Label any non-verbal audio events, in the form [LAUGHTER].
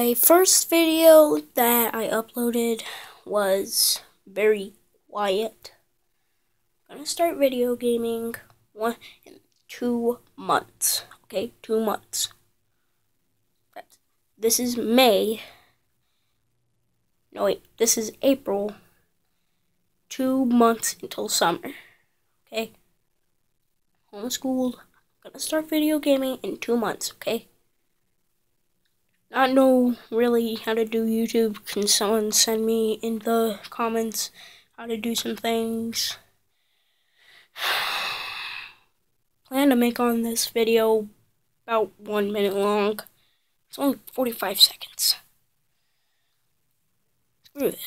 My first video that I uploaded was very quiet. I'm gonna start video gaming one in two months. Okay, two months. This is May. No wait, this is April. Two months until summer. Okay. Homeschooled. I'm gonna start video gaming in two months, okay? Not know really how to do YouTube, can someone send me in the comments how to do some things? [SIGHS] Plan to make on this video about one minute long. It's only 45 seconds. Screw this.